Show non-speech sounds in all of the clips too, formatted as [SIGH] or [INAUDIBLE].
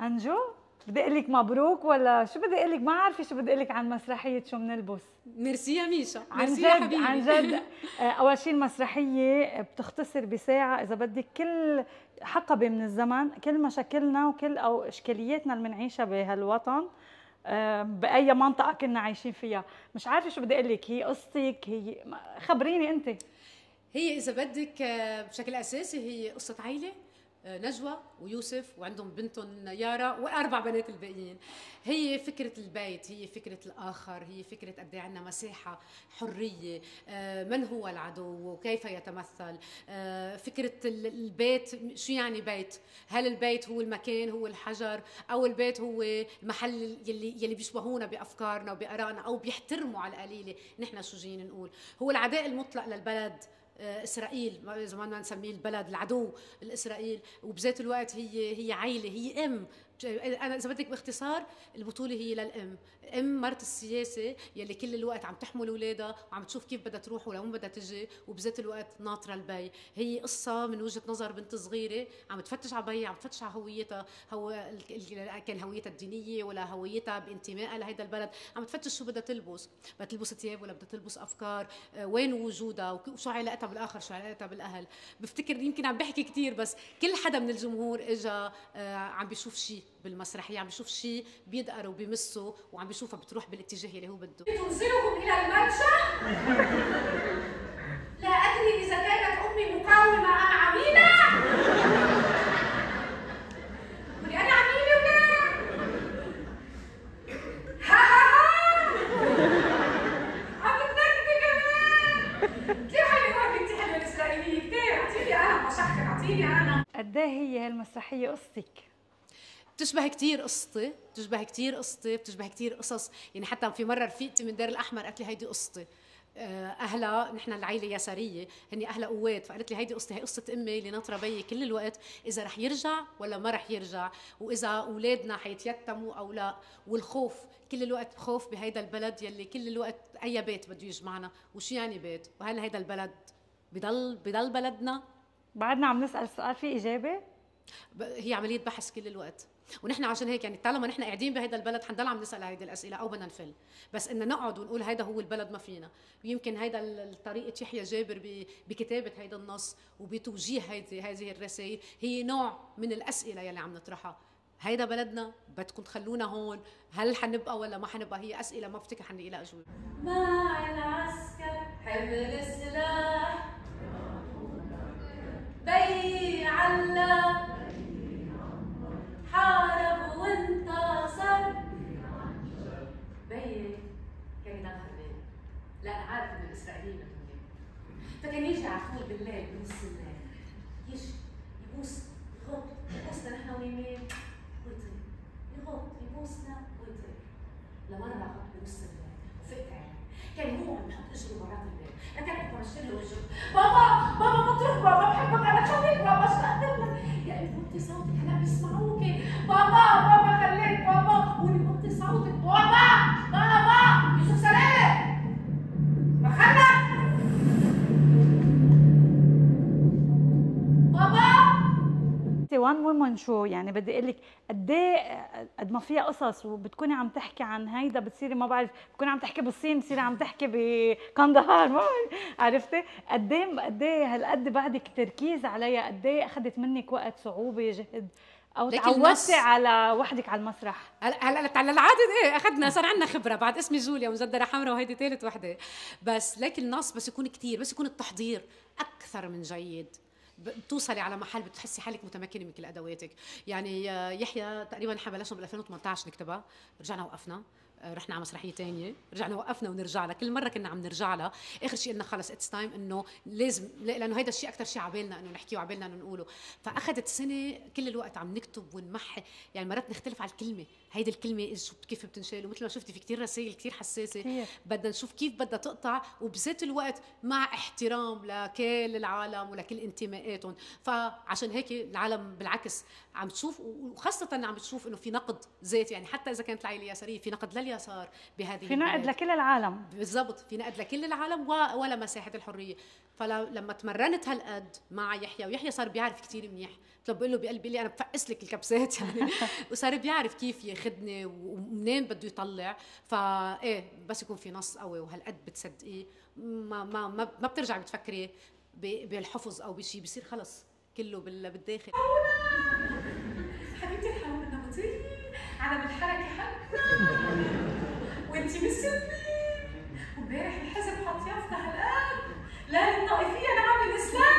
أنجو بدي أقول لك مبروك ولا شو بدي أقول لك؟ ما عارفة شو بدي أقول لك عن مسرحية شو بنلبس ميرسي يا ميشا. عن جد عن جد. [LAUGHS] آه، أول شيء المسرحية بتختصر بساعة إذا بدك كل حقبة من الزمن كل مشاكلنا وكل أو إشكالياتنا اللي بنعيشها بهالوطن بأي منطقة كنا عايشين فيها. مش عارفة شو بدي أقول لك. هي قصتك هي خبريني أنت. هي إذا بدك آه، بشكل أساسي هي قصة عائله نجوى ويوسف وعندهم بنتهم يارا وأربع بنات الباقيين. هي فكرة البيت هي فكرة الآخر هي فكرة قد إيه عندنا مساحة حرية آه، من هو العدو وكيف يتمثل. آه، فكرة البيت شو يعني بيت؟ هل البيت هو المكان هو الحجر؟ أو البيت هو المحل يلي يلي بيشبهونا بأفكارنا وبآرائنا أو بيحترموا على القليلة؟ نحن شو جايين نقول؟ هو العداء المطلق للبلد. آه، إسرائيل زمان ما نسميه البلد العدو الإسرائيل. وبذات الوقت هي هي عائله هي أم. أنا إذا بدك باختصار البطولة هي للأم. ام مرت السياسة يلي كل الوقت عم تحمل اولادها وعم تشوف كيف بدها تروح ولوين بدها تجي وبذات الوقت ناطرة البي. هي قصة من وجهة نظر بنت صغيرة عم تفتش على بي عم تفتش على هويتها. هو كان هويتها الدينية ولا هويتها بانتمائها لهيدا البلد. عم تفتش شو بدها تلبس. بدها تلبس ثياب ولا بدها تلبس أفكار. آه، وين وجودها؟ وشو علاقتها بالآخر؟ شو علاقتها بالأهل؟ بفتكر يمكن عم بحكي كثير بس كل حدا من الجمهور اجى آه، عم بيشوف شيء بالمسرحية عم بيشوف شيء بيدقر وبيمسه وعم بيشوفها بتروح بالاتجاه اللي هو بده. تنزلهم إلى المرشا لا أدري إذا كانت أمي مقاومة أم عميلة. قولي أنا عميلة ولا؟ ها ها ها. عم كمان كيف حلوة حلوة الإسرائيلية؟ كثير أعطيني أنا أعطيني أنا. قد إيه هي هالمسرحية قصتك؟ بتشبه كثير قصتي بتشبه كثير قصتي بتشبه كثير قصص. يعني حتى في مرة رفيقتي من دير الأحمر قالت لي هيدي قصتي. آه، أهلها نحن العائله يسارية هني أهلها قوات. فقالت لي هيدي قصتي هي قصة أمي اللي ناطرة بيي كل الوقت إذا رح يرجع ولا ما رح يرجع وإذا أولادنا حيتيتموا أو لا. والخوف كل الوقت خوف بهيدا البلد يلي كل الوقت أي بيت بده يجمعنا. وشو يعني بيت؟ وهل هيدا البلد بضل بضل بلدنا؟ بعدنا عم نسأل سؤال في إجابة؟ هي عملية بحث كل الوقت. ونحن عشان هيك يعني طالما نحن قاعدين بهذا البلد حنضل عم نسأل هيدي الأسئلة أو بدنا نفل. بس ان نقعد ونقول هيدا هو البلد ما فينا. ويمكن هيدا طريقه يحيى جابر بكتابة هيدا النص وبتوجيه هيدي هذه الرسائل. هي نوع من الأسئلة يلي عم نطرحها. هيدا بلدنا بدكم تخلونا هون. هل حنبقى ولا ما حنبقى؟ هي أسئلة ما بفتكر حنلاقي لها اجوبه مع العسكر حمل السلاح. لا أنا عارف ان الإسرائيليين بدهم فكان يجي على طول بالليل بنص الليل يجي يبوس يغط يبوسنا نحن ويمين ويطير يغط يبوسنا ويطير لمرة غط بنص الليل وفقت عيني كان هو عم يحط اجره برات البيت ركعت بمشي له وجهه بابا بابا بتروح بابا بحبك أنا خليك بابا اشتقت لك يا قلبي صوتك هلا بيسمعوك بابا بابا وان وومن شو يعني بدي أقول لك قد إيه قد ما فيها قصص وبتكوني عم تحكي عن هيدا بتصيري ما بعرف بتكوني عم تحكي بالصين بتصيري عم تحكي بقندهار [LAUGHS] ما عرفتي؟ قد إيه قد إيه هالقد بعدك تركيز عليها؟ قد إيه أخذت منك وقت صعوبة جهد؟ أو تعودتي على وحدك على المسرح؟ هلا على العادة إيه أخذنا صار عندنا خبرة بعد اسمي جوليا ومزدرة حمراء وهيدي ثالث وحدة. بس لكن النص بس يكون كثير بس يكون التحضير أكثر من جيد. بتوصلي على محل بتحسي حالك متمكنة من كل أدواتك. يعني يحيى تقريبا إحنا بلشنا بال 2018 نكتبها. رجعنا وقفنا. آه، رحنا على مسرحية ثانية رجعنا وقفنا ونرجع لها. كل مرة كنا عم نرجع لها. آخر شيء قلنا خلص it's time إنه لازم لأنه هيدا الشيء أكثر شيء عبالنا إنه نحكيه وعبالنا إنه نقوله. فأخذت سنة كل الوقت عم نكتب ونمحي. يعني مرات نختلف على الكلمة. هيدي الكلمة شو كيف بتنشال؟ ومثل ما شفتي في كثير رسائل كثير حساسة. بدنا نشوف كيف بدها تقطع وبذات الوقت مع احترام لكل العالم ولكل انتماءاتهم فعشان هيك العالم بالعكس عم تشوف وخاصة عم تشوف إنه في نقد ذاتي. يعني حتى إذا كانت العائلة اليساريه في نقد اليسار بهذه في نقد. لكل العالم. بالضبط في نقد لكل العالم. ولا مساحة الحرية. فلما تمرنت هالقد مع يحيى ويحيى صار بيعرف كثير منيح. له بقول له بقلبي لي أنا بفقس لك الكبسات. يعني [LAUGHS] وصار بيعرف كيف ياخذني ومنين بده يطلع؟ فايه بس يكون في نص قوي وهالقد بتصدقيه ما ما ما, ما بترجعي بتفكري بالحفظ أو بشيء بصير خلص كله بال- بالداخل. حبيبتي الحمد نبطي أنا بالحركة حتى وانتي بالسنه وامبارح الحزب حط يافطه هالقد لا للطائفية نعم الإسلام.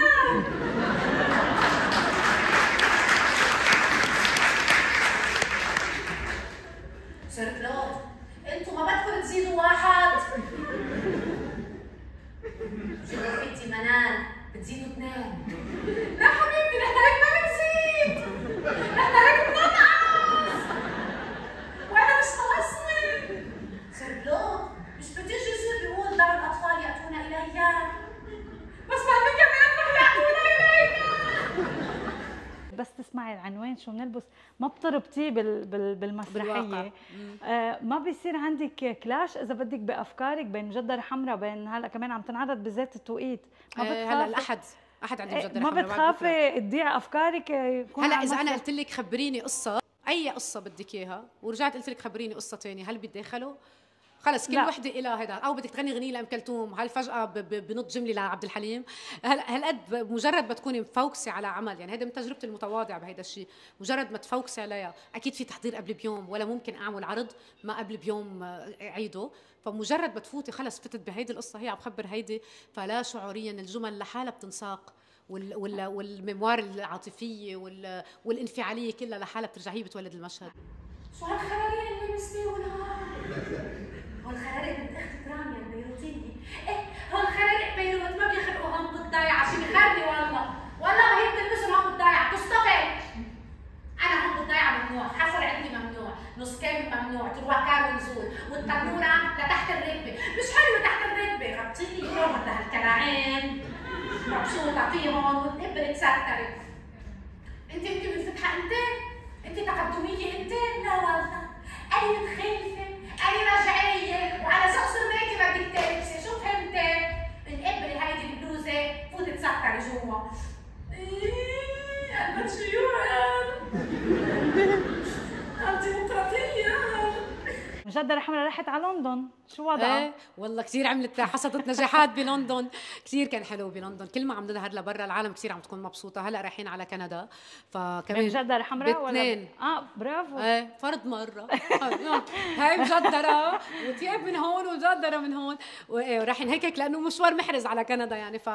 تزيدوا واحد. شوفي منال بتزيدوا اثنين لا حبيبتي نحن هيك ما بنزيد نحن هيك بننقص وأنا مش ناقصني سير كلود مش بتجي يصير بيقول دار الاطفال ياتون الي بس ما كمان رح ياتون الينا بس شو بنلبس ما بتربطيه بال بال بالمسرحية. آه ما بيصير عندك كلاش إذا بدك بأفكارك بين مجدره حمراء بين هلأ كمان عم تنعرض بذات التوقيت ما آه، هلأ بتخافي الأحد أحد عندي إيه، مجدرة ما. بتخافي تضيع أفكارك آه، يكون هلأ إذا أنا؟ قلت لك خبريني قصة أي قصة بدك إياها ورجعت قلت لك خبريني قصة ثانية هل بيتداخلوا خلص كل. وحدة إلها هيدا. أو بدك تغني غنية لأم كلثوم. هل فجأة ب- ب- بنط جملة لعبد الحليم. هل هالقد مجرد ما تكوني مفوكسة على عمل يعني هيدا من تجربتي المتواضعة بهيدا الشيء مجرد ما تفوكسي عليها. أكيد في تحضير قبل بيوم ولا ممكن أعمل عرض ما قبل بيوم عيده فمجرد ما تفوتي خلص فتت بهيدي القصة. هي عم بخبر هيدي. فلا شعوريا الجمل لحالها بتنساق. وال وال والميموار العاطفية وال والانفعالية كلها لحالها بترجع. هي بتولد المشهد. شو هالخراريق اللي هو غطيني يوم لهالكلاعين مبسوطة فيهم والابرة تسكرت انت انت منفتحة انت؟ انت تقدمية انت؟ لا والله أنا متخلفة أنا رجعية وعلى ذوق سرماتي بدك تلبسي شو فهمتي؟ الابرة هيدي البلوزة فوتي تسكري جوا إيه قلبت شيوعا مجدره حمراء رحت على لندن. شو وضعها؟ إيه والله كثير عملت حصدت نجاحات بلندن. كثير كان حلو بلندن. كل ما عم نظهر لبرا العالم كثير عم تكون مبسوطة. هلأ رايحين على كندا. فكمان مجدره حمراء ولا باثنين. آه برافو. إيه فرد مرة. [LAUGHS] هاي مجدرة. وثياب من هون ومجدرة من هون. وايه ورايحين هيك لأنه مشوار محرز على كندا يعني. ف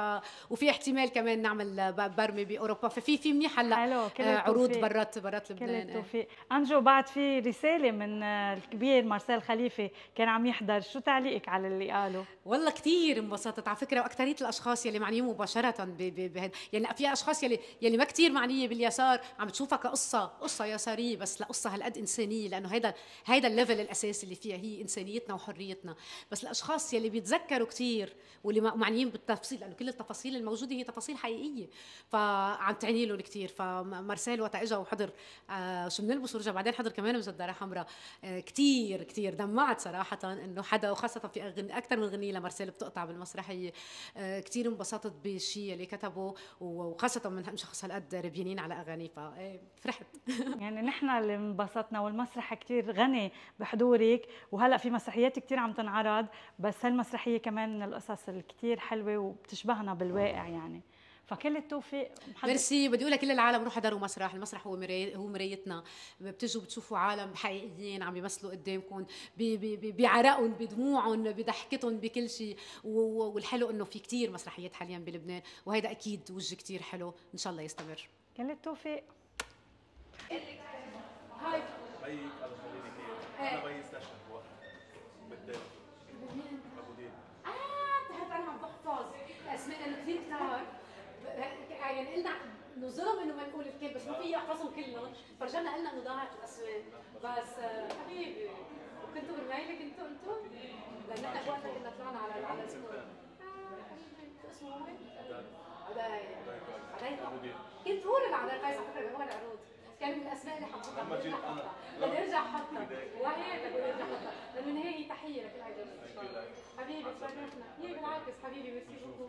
وفي احتمال كمان نعمل برمي بأوروبا. ففي في منيح هلأ. كل آه، عروض. برات برات كل لبنان. إيه. التوفيق. أنجو بعد في رسالة من الكبير مارسيل خليفه كان عم يحضر. شو تعليقك على اللي قاله؟ والله كثير انبسطت على فكرة واكثريه الأشخاص يلي معنيين مباشرة ب- ب- بهذا يعني في أشخاص يلي يلي ما كثير معنيه باليسار عم تشوفها كقصة قصة يسارية بس لا قصة هالقد إنسانية لأنه هيدا هيدا الليفل الاساسي اللي فيها هي إنسانيتنا وحريتنا. بس الأشخاص يلي بيتذكروا كثير واللي معنيين بالتفاصيل لأنه كل التفاصيل الموجودة هي تفاصيل حقيقية فعم تعني له كثير فمارسيل وقت اجى وحضر آه شو بنلبس ورجع بعدين حضر كمان مجدره حمراء آه كثير كثير دمعت صراحة إنه حدا وخاصة في. أكثر من غنيه لمارسيل بتقطع بالمسرحيه آه كثير انبسطت بالشيء اللي كتبه وخاصة من شخص هالقد ربيانين على اغاني فايه فرحت. [LAUGHS] يعني نحن اللي انبسطنا والمسرح كتير غني بحضورك وهلأ في مسرحيات كتير عم تنعرض بس هالمسرحية كمان من القصص الكتير حلوة وبتشبهنا بالواقع يعني. فكل التوفيق. محضر- ميرسي. بدي أقول لكل العالم روحوا حضروا مسرح المسرح هو مراي... هو مرايتنا بتجوا بتشوفوا عالم حقيقيين عم يمثلوا قدامكم ب... ب... ب... بعرقهم بدموعهم بضحكتهم بكل شيء و... و- والحلو إنه في كتير مسرحيات حاليا بلبنان وهيدا أكيد وجه كتير حلو. إن شاء الله يستمر. كل التوفيق. بيك قال خليني هيك أنا بيي استشهد وقت بالدين ابو دين آه تحت أنا عم بحفظ اسماء لأنه كثير كتار يعني قلنا انه ظلم انه ما نقول الكل بس ما في احفظهم كلهم فرجعنا قلنا انه ضاعت بس آه، حبيبي. وكنتوا بالميلة كنتوا أنتوا؟ لأن إحنا وقتها كنا طلعنا على على حبيبي. شو اسمه هو؟ أبو دين كنت هو اللي قيس على فكرة بأول عروض. كان من الأسماء اللي حطها. بدي ارجع. احطها بدي ارجع احطها وهيك بدي ارجع احطها لأنه هي تحية لكل عيد حبيبي تشرفنا هي بالعكس حبيبي ميرسي. بوكو